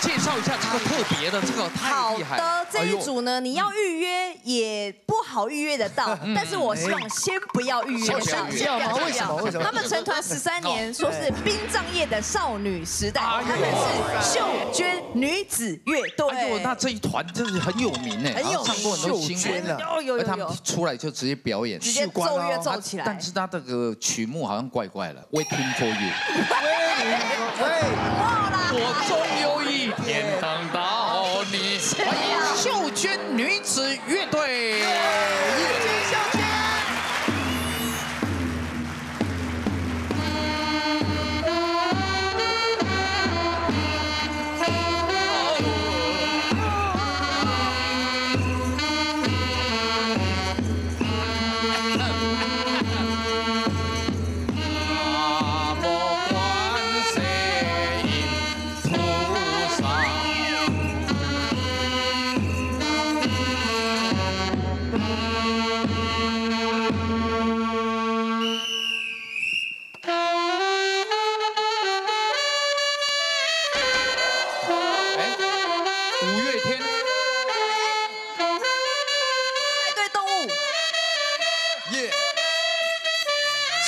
介绍一下这个特别的，这个太好厉害了。的，这一组呢，你要预约也不好预约得到，但是我希望先不要预约先不要吗为什么为什么？他们成团十三年，说是殡葬业的少女时代，他们是秀娟女子乐队。哎呦，那这一团真是很有名哎，很有名。上过很多新闻。秀娟啊。有有有他们，出来就直接表演，直接奏乐奏起来。但是他这个曲目好像怪怪的，Waiting for you。喂，我终有一天堂到你。欢迎秀娟女子乐队。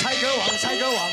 猜歌王，猜歌王，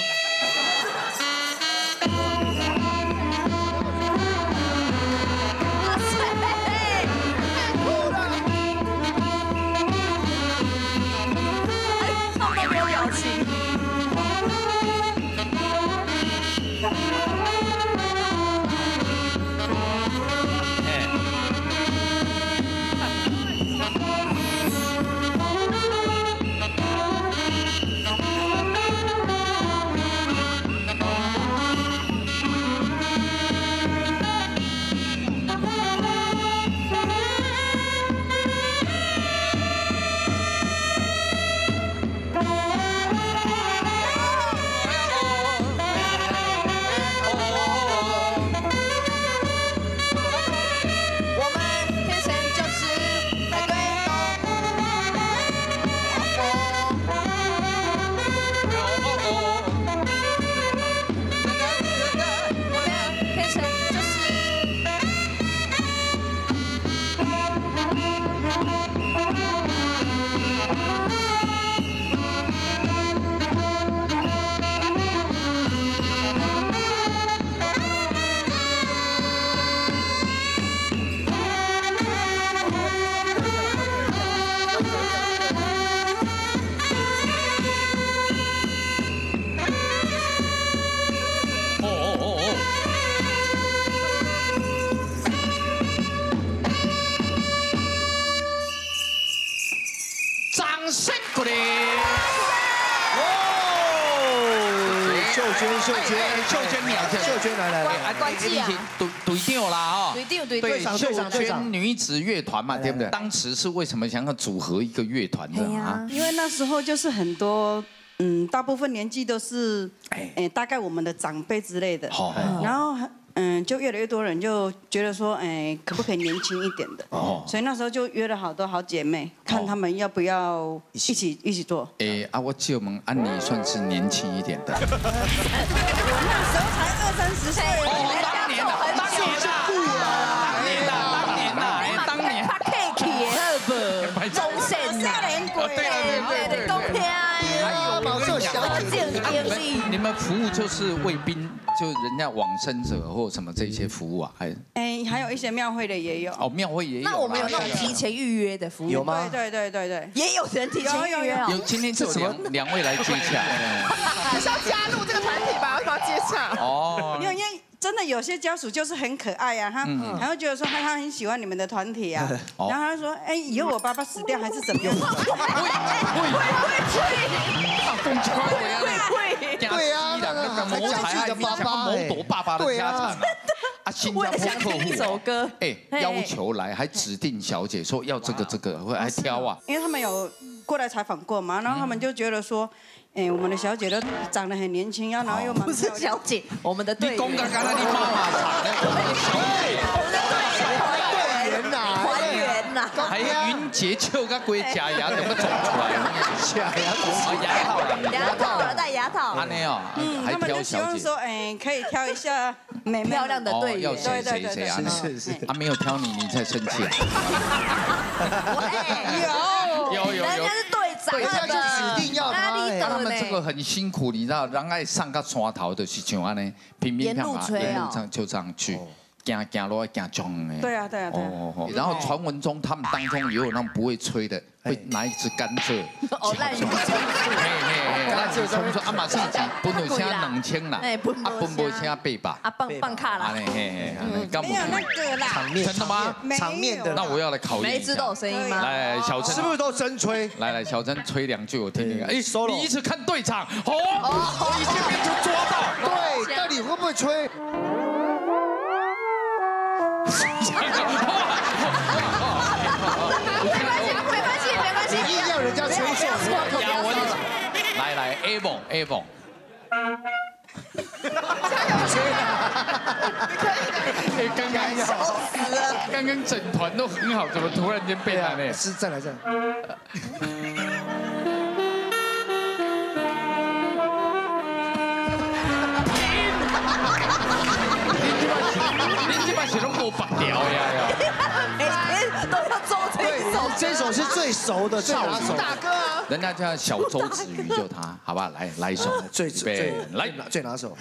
声鼓励！哦，秀娟，秀哎娟，秀娟你好秀娟来来来，啊，关机啊。对对调啦哈。对调对调对，秀队长队长娟女子乐团嘛，对不对？当时是为什么想要组合一个乐团的？啊？因为那时候就是很多，嗯，大部分年纪都是，哎。哎，大概我们的长辈之类的。好。然后，嗯，就越来越多人就觉得说，哎，可不可以年轻一点的？哦所以那时候就约了好多好姐妹，看她们要不要一起一起做。哎啊，我借我们安妮算是年轻一点的。我 那时候才二三十岁，哦，当年的，当年的，当年的，当年的，哎，当年。他 cake 好不？中线呐，哦对对对对对你们服务就是为宾，就人家往生者或什么这些服务啊？还哎，还有一些庙会的也有。哦，庙会也有。那我们有那种提前预约的服务有吗对对对对对。也有人提前预约哦。有今天就两两位来接洽。是要加入这个团体吧？为什么要接洽？哦没有，因为真的有些家属就是很可爱啊，他他会觉得说他他很喜欢你们的团体啊，哦然后他就说，哎，以后我爸爸死掉还是怎么样？对啊那个还讲自己的爸爸哎谋夺爸爸的家产啊！啊，新加坡客户为了想听一首歌哎，嘿要求来还指定小姐说要这个这个，会还挑啊。因为他们有过来采访过嘛，然后他们就觉得说，哎，我们的小姐都长得很年轻，然后又蛮不是小姐，我们的队员，你公刚刚那你妈妈员呐，团员呐，还云节秋跟龟假牙怎么走出来？假牙哦，牙套啦，牙套了，戴牙套安。尼哦，嗯，还他们就希望说，。哎，可以挑一下美漂亮的队员。哦要谁谁谁啊？是是他，没有挑你，你才生气啊！有有有有人家是队长，他们这个很辛苦，你知道，人爱上个山头的是像安尼，平平沿平平，路吹哦。沿路上就这样去，行行路行中的。对啊对啊对啊。哦哦，然后传闻中他们当中也有那种不会吹的，会拿一支甘蔗，哦，烂人嘿嘿嘿，那就冲说啊嘛是一集，本来请两千啦，哎本啊本无请八百，啊，棒棒卡啦。没有那个啦，场面，真的吗？没有场面的那我要来考验一下。每一只都有。声音吗？来，小陈，是不是都真吹？来来，小陈吹两句我听听。看。哎，solo 第一次看队长，哦，我一见面就抓到。对，到底会不会吹？没关系，没关系，没关系。你硬要人家吹奏，呀，我来来，A 梦 A 梦，哎，刚刚刚刚整团都很好，怎么突然间被他呢？是再来再来。这首是最熟的，最拿手，大哥啊，人家叫小周子瑜，就他，好吧？来来一首，最最来。最拿手。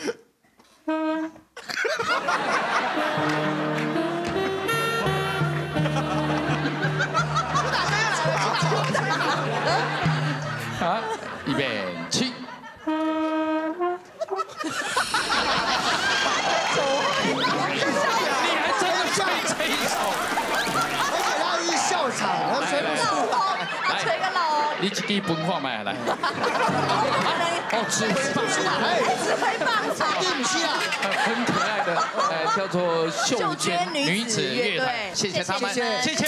你自己分看麦来。哦，指挥棒，哎，指挥棒唱。对不起啊，很可爱的，哎，叫做秀娟女子乐队，谢谢他们，谢谢。